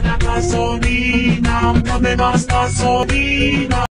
gasolina, na gasolina, kami basta gasolina.